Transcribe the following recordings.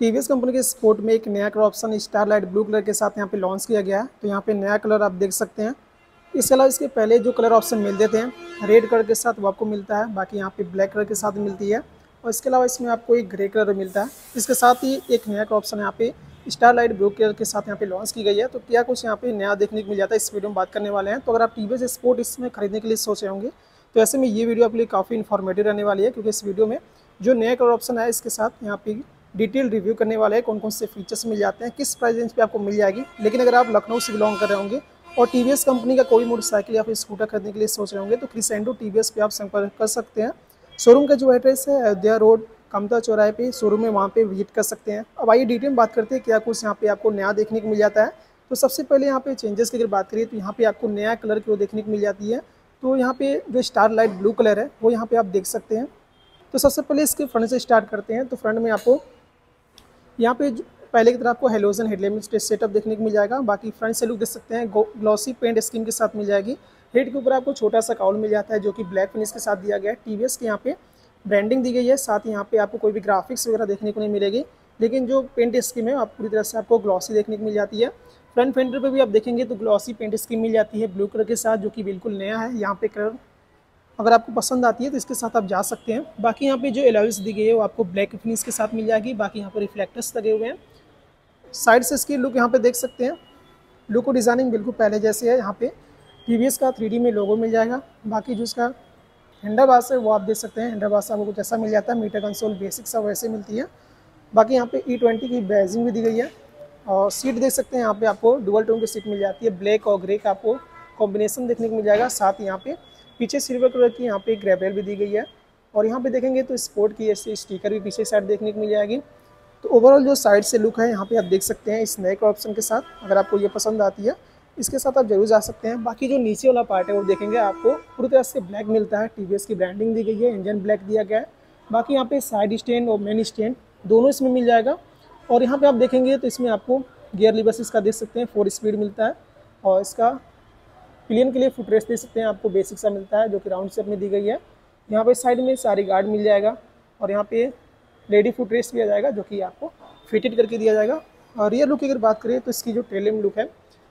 TVS company के sport में एक नया colour option, star light blue colour के साथ यहाँ पे लॉन्च किया गया है। तो यहाँ पे नया कलर आप देख सकते हैं। इसके अलावा इसके पहले जो कलर ऑप्शन मिलते थे रेड कलर के साथ वो आपको मिलता है, बाकी यहाँ पे ब्लैक कलर के साथ मिलती है। और इसके अलावा इसमें आपको एक ग्रे कलर मिलता है। इसके साथ ही एक नया कलर ऑप्शन यहाँ पे स्टार लाइट ब्लू कलर के साथ यहाँ पे लॉन्च की गई है। तो क्या कुछ यहाँ पे नया देखने को मिल जाता है, इस वीडियो में बात करने वाले हैं। तो अगर आप टी वी स्पोर्ट इसमें खरीदने के लिए सोच होंगे तो ऐसे में ये वीडियो आपके लिए काफ़ी इन्फॉर्मेटिव रहने वाली है, क्योंकि इस वीडियो में जो नया कलर ऑप्शन है इसके साथ यहाँ पे डिटेल रिव्यू करने वाले हैं कौन कौन से फीचर्स मिल जाते हैं, किस प्राइस रेंज पे आपको मिल जाएगी। लेकिन अगर आप लखनऊ से बिलोंग कर रहे होंगे और टीवीएस कंपनी का कोई मोटरसाइकिल या फिर स्कूटर खरीदने के लिए सोच रहे होंगे तो क्रिसेंडो टी पे आप संपर्क कर सकते हैं। शोरूम का जो एड्रेस है, अयोध्या रोड कमता चौराहे पे शोरूम में वहाँ पे विज़िट कर सकते हैं। अब आइए डिटेल में बात करते हैं, क्या कुछ यहाँ पे आपको नया देखने को मिल जाता है। तो सबसे पहले यहाँ पे चेंजेस की अगर बात करिए तो यहाँ पे आपको नया कलर की वो देखने को मिल जाती है। तो यहाँ पे जो स्टार लाइट ब्लू कलर है, वो यहाँ पे आप देख सकते हैं। तो सबसे पहले इसके फ्रंट से स्टार्ट करते हैं। तो फ्रंट में आपको यहाँ पे पहले की तरह आपको हेलोजन हेडलाइट सेटअप देखने को मिल जाएगा। बाकी फ्रंट से लुक देख सकते हैं। ग्लॉसी पेंट स्कीम के साथ मिल जाएगी। हेड के ऊपर आपको छोटा सा काउल मिल जाता है, जो कि ब्लैक फिनिश के साथ दिया गया है। टीवीएस के यहाँ पे ब्रांडिंग दी गई है। साथ ही यहाँ पे आपको कोई भी ग्राफिक्स वगैरह देखने को नहीं मिलेगी। लेकिन जो पेंट स्कीम है, आप पूरी तरह से आपको ग्लॉसी देखने को मिल जाती है। फ्रंट फेंडर पे भी आप देखेंगे तो ग्लॉसी पेंट स्कीम मिल जाती है। ब्लू कलर के साथ, जो कि बिल्कुल नया है। यहाँ पे कलर अगर आपको पसंद आती है तो इसके साथ आप जा सकते हैं। बाकी यहाँ पे जो एलाउंस दी गई है वो आपको ब्लैक फिनिश के साथ मिल जाएगी। बाकी यहाँ पर रिफ्लेक्टर्स लगे हुए हैं। साइड से इसकी लुक यहाँ पे देख सकते हैं। लुक और डिज़ाइनिंग बिल्कुल पहले जैसे है। यहाँ पे टी का थ्री में लोगो मिल जाएगा। बाकी जो इसका हैंडरबास है वो आप देख सकते हैं। हैंडर बास आपको कुछ ऐसा मिल जाता है। मीटर कंसोल बेसिक सब वैसे मिलती है। बाकी यहाँ पे ई ट्वेंटी की बैजिंग भी दी गई है। और सीट देख सकते हैं। यहाँ पे आपको डुअल टोन की सीट मिल जाती है। ब्लैक और ग्रे का आपको कॉम्बिनेशन देखने को मिल जाएगा। साथ यहाँ पे पीछे सिल्वर कलर की यहाँ पे एक ग्रेबेल भी दी गई है। और यहाँ पे देखेंगे तो स्पोर्ट की ऐसे स्टिकर भी पीछे साइड देखने को मिल जाएगी। तो ओवरऑल जो साइड से लुक है, यहाँ पे आप देख सकते हैं इस नए ऑप्शन के साथ, अगर आपको ये पसंद आती है। इसके साथ आप ज़रूर जा सकते हैं। बाकी जो नीचे वाला पार्ट है, वो देखेंगे आपको। पूरी तरह से ब्लैक मिलता है। टीवीएस की ब्रांडिंग दी गई है इंजन ब्लैक दिया गया है। बाकी यहाँ पे साइड स्टैंड और मेन स्टैंड दोनों इसमें मिल जाएगा। और यहाँ पे आप देखेंगे तो इसमें आपको गियर लिवर्स इसका देख सकते हैं। फोर स्पीड मिलता है। और इसका पिलियन के लिए फुट रेस्ट दे सकते हैं, आपको बेसिक सा मिलता है, जो कि राउंड शेप में दी गई है। यहाँ पे साइड में सारी गार्ड मिल जाएगा और यहाँ पे लेडी फुट रेस्ट दिया जाएगा, जो कि आपको फिटेड करके दिया जाएगा। और रियर लुक की अगर बात करें तो इसकी जो टेलिम लुक है,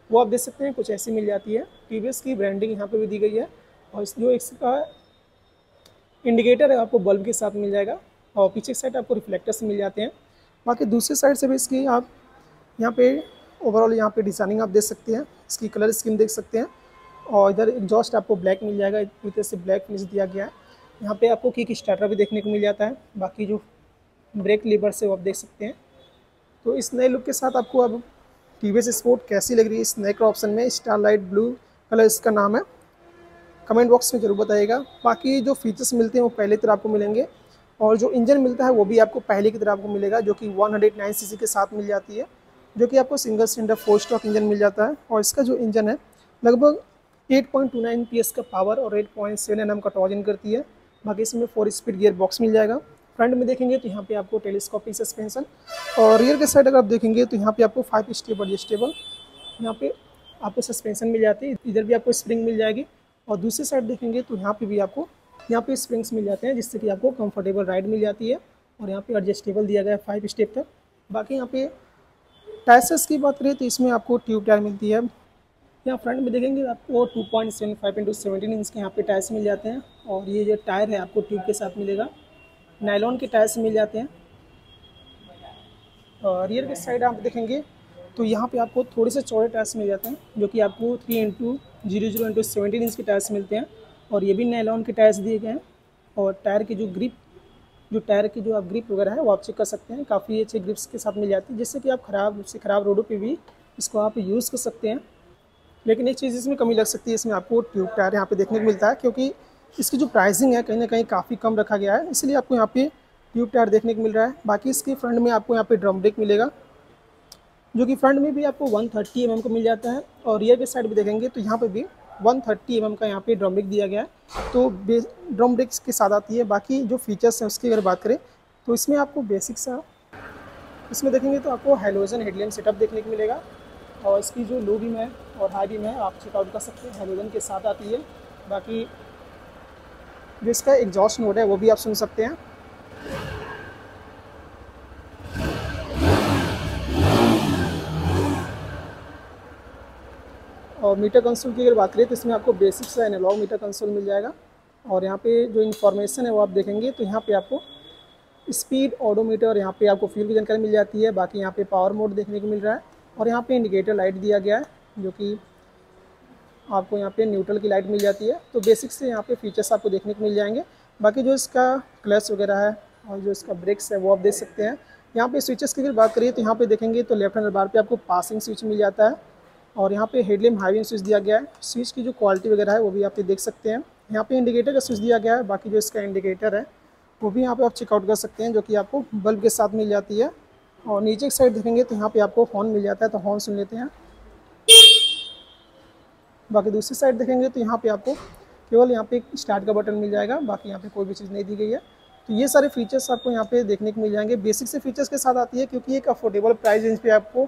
वो आप देख सकते हैं, कुछ ऐसी मिल जाती है। टी की ब्रांडिंग यहाँ पर भी दी गई है और जो इसका इंडिकेटर है, आपको बल्ब के साथ मिल जाएगा और पीछे साइड आपको रिफ्लेक्टर्स मिल जाते हैं। बाकी दूसरी साइड से भी इसकी आप यहाँ पे ओवरऑल यहाँ पे डिज़ाइनिंग आप देख सकते हैं, इसकी कलर स्कीम देख सकते हैं। और इधर एग्जॉस्ट आपको ब्लैक मिल जाएगा इस तरह से ब्लैक फिनिश दिया गया है। यहाँ पे आपको किक स्टार्टर भी देखने को मिल जाता है। बाकी जो ब्रेक लीवर से वो आप देख सकते हैं। तो इस नए लुक के साथ आपको अब टी वी स्पोर्ट कैसी लग रही है? इस नए का ऑप्शन में स्टार लाइट ब्लू कलर इसका नाम है। कमेंट बॉक्स में ज़रूर बताइएगा। बाकी जो फीचर्स मिलते हैं वो पहले तरह आपको मिलेंगे। और जो इंजन मिलता है वो भी आपको पहले की तरह आपको मिलेगा, जो कि 109 सीसी के साथ मिल जाती है, जो कि आपको single cylinder four stroke engine मिल जाता है। और इसका जो इंजन है, लगभग 8.29 पीएस का पावर और 8.7 एनएम का टॉर्जन करती है। बाकी इसमें फोर स्पीड गियर बॉक्स मिल जाएगा। फ्रंट में देखेंगे तो यहाँ पे आपको टेलीस्कोपिक सस्पेंशन और रियर के साइड अगर आप देखेंगे तो यहाँ पे आपको फाइव स्टेप एडजस्टेबल यहाँ पे आपको सस्पेंशन मिल जाती है। इधर भी आपको स्प्रिंग मिल जाएगी और दूसरी साइड देखेंगे तो यहाँ पे भी आपको, यहाँ पे स्प्रिंग्स मिल जाते हैं, जिससे कि आपको कंफर्टेबल राइड मिल जाती है और यहाँ पे एडजस्टेबल दिया गया है फाइव स्टेप तक। बाकी यहाँ पे टायर्स की बात करें तो इसमें आपको ट्यूब टायर मिलती है। यहाँ फ्रंट में देखेंगे आपको two point seven five into seventeen inch के यहाँ पे टायर्स मिल जाते हैं और ये जो टायर है आपको ट्यूब के साथ मिलेगा। नायलॉन के टायर्स मिल जाते हैं। और रियर के साइड आप देखेंगे तो यहाँ पे आपको थोड़े से चौड़े टायर्स मिल जाते हैं, जो कि आपको three into zero zero into seventeen inch के टायर्स मिलते हैं। और ये भी नायलॉन के टायर्स दिए गए हैं और टायर की जो ग्रिप जो टायर की जो आप ग्रिप वगैरह है वो आप चेक कर सकते हैं। काफ़ी अच्छे ग्रिप्स के साथ मिल जाती है, जिससे कि आप ख़राब से ख़राब रोडों पर भी इसको आप यूज़ कर सकते हैं। लेकिन एक चीज़ इसमें कमी लग सकती है, इसमें आपको ट्यूब टायर यहाँ पे देखने को मिलता है, क्योंकि इसकी जो प्राइसिंग है कहीं ना कहीं काफ़ी कम रखा गया है, इसलिए आपको यहाँ पे ट्यूब टायर देखने को मिल रहा है। बाकी इसके फ्रंट में आपको यहाँ पे ड्रम ब्रेक मिलेगा, जो कि फ्रंट में भी आपको 130 थर्टी mm को मिल जाता है, और रियर के साइड भी देखेंगे तो यहाँ पर भी 130 थर्टी mm का यहाँ पे ड्रम ब्रेक दिया गया है। तो ड्रम ब्रेक के साथ आती है, बाकी जो फीचर्स हैं उसकी अगर बात करें तो इसमें आपको बेसिक सा, इसमें देखेंगे तो आपको हेलोजन हेडलाइन सेटअप देखने को मिलेगा और इसकी जो लो बीम है और हाई बीम है आप चेकआउट कर सकते हैं। हेलोजन के साथ आती है। बाकी जो इसका एग्जॉस्ट मोड है, वो भी आप सुन सकते हैं। और मीटर कंसोल की अगर बात करें तो इसमें आपको बेसिक सा एनालॉग मीटर कंसोल मिल जाएगा। और यहाँ पे जो इन्फॉर्मेशन है, वो आप देखेंगे तो यहाँ पे आपको स्पीड ऑडोमीटर यहाँ पे आपको फ्यूल की जानकारी मिल जाती है। बाकी यहाँ पे पावर मोड देखने को मिल रहा है। और यहाँ पे इंडिकेटर लाइट दिया गया है, जो कि आपको यहाँ पे न्यूट्रल की लाइट मिल जाती है। तो बेसिक से यहाँ पे फीचर्स आपको देखने को मिल जाएँगे। बाकी जो इसका क्लच वगैरह है और जो इसका ब्रेक्स है, वो आप देख सकते हैं। यहाँ पे स्विचेस की अगर बात करिए तो यहाँ पे देखेंगे तो लेफ़्ट हैंड बार पे आपको पासिंग स्विच मिल जाता है। और यहाँ पे हेडलेम हाईविंग स्विच दिया गया है। स्विच की जो क्वालिटी वगैरह है, वो भी आप देख सकते हैं। यहाँ पे इंडिकेटर का स्विच दिया गया है, बाकी जो इसका इंडिकेटर है, वो भी यहाँ पे आप चेकआउट कर सकते हैं, जो कि आपको बल्ब के साथ मिल जाती है। और नीचे की साइड देखेंगे तो यहाँ पे आपको हॉर्न मिल जाता है तो हॉर्न सुन लेते हैं बाकी दूसरी साइड देखेंगे तो यहाँ पे आपको केवल यहाँ पे स्टार्ट का बटन मिल जाएगा, बाकी यहाँ पे कोई भी चीज़ नहीं दी गई है। तो ये सारे फीचर्स आपको यहाँ पे देखने को मिल जाएँगे। बेसिक से फीचर्स के साथ आती है क्योंकि एक अफोर्डेबल प्राइस रेंज पे आपको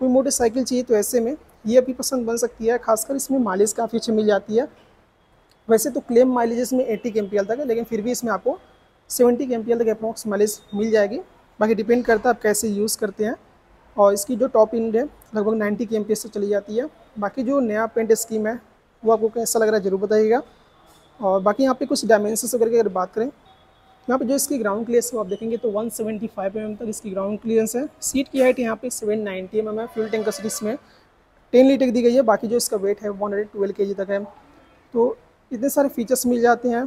कोई मोटरसाइकिल चाहिए तो ऐसे में ये अभी पसंद बन सकती है। खासकर इसमें माइलेज काफ़ी अच्छी मिल जाती है। वैसे तो क्लेम माइलेज इसमें एट्टी के तक है, लेकिन फिर भी इसमें आपको सेवेंटी के तक अप्रॉक्स माइलेज मिल जाएगी। बाकी डिपेंड करता है आप कैसे यूज़ करते हैं। और इसकी जो टॉप इंड है, लगभग नाइन्टी के से चली जाती है। बाकी जो नया पेंट स्कीम है, वो आपको कैसा लग रहा है ज़रूर बताइएगा। और बाकी यहाँ पे कुछ डायमेंशन वगैरह की अगर बात करें, यहाँ पे जो इसकी ग्राउंड क्लियरेंस है आप देखेंगे तो 175 सेवेंटी mm तक इसकी ग्राउंड क्लियरेंस है। सीट की हाइट यहाँ पे 790 नाइन्टी mm है, फ्यूल टैंक सीट इसमें टेन लीटर दी गई है, बाकी जो इसका वेट है, वन हंड्रेड तक है। तो इतने सारे फीचर्स मिल जाते हैं।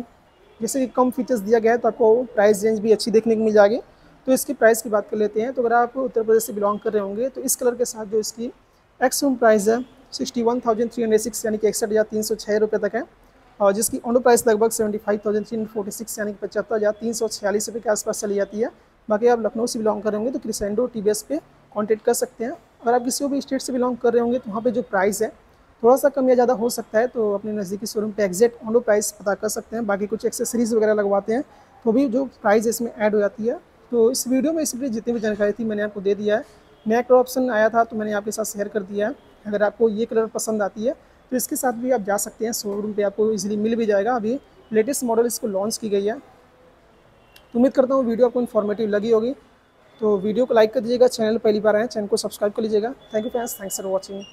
जैसे कि कम फीचर्स दिया गया है तो आपको प्राइस रेंज भी अच्छी देखने को मिल जाएगी। तो इसकी प्राइस की बात कर लेते हैं। तो अगर आप उत्तर प्रदेश से बिलोंग कर रहे होंगे तो इस कलर के साथ जो इसकी एक्सम प्राइस है sixty one thousand three hundred six यानी कि इकसठ हज़ार तीन सौ छः रुपये तक है। और जिसकी ऑनर प्राइस लगभग seventy five thousand three hundred forty six यानी कि पचहत्तर हज़ार तीन सौ छियालीस रुपये के आसपास चली जाती है। बाकी आप लखनऊ से बिलोंग कर रहे होंगे तो क्रिसेंडो टी बी एस पे कॉन्टेक्ट कर सकते हैं। अगर आप किसी भी स्टेट से बिलोंग कर रहे होंगे तो वहाँ पर जो प्राइस है, थोड़ा सा कम या ज़्यादा हो सकता है तो अपने नज़दीकी शोरूम पे एग्जैक्ट ऑनर प्राइस पता कर सकते हैं। बाकी कुछ एक्सेसरीज़ वगैरह लगवाते हैं तो भी जो प्राइस इसमें ऐड हो जाती है। तो इस वीडियो में इसलिए जितनी भी जानकारी थी मैंने आपको दे दिया है। नया कलर ऑप्शन आया था तो मैंने आपके साथ शेयर कर दिया है। अगर आपको ये कलर पसंद आती है तो इसके साथ भी आप जा सकते हैं। शोरूम पे आपको इजीली मिल भी जाएगा। अभी लेटेस्ट मॉडल इसको लॉन्च की गई है। तो उम्मीद करता हूँ वीडियो आपको इन्फॉर्मेटिव लगी होगी। तो वीडियो को लाइक कर दीजिएगा। चैनल पहली बार आए चैनल को सब्सक्राइब कर लीजिएगा। Thank you friends thanks for watching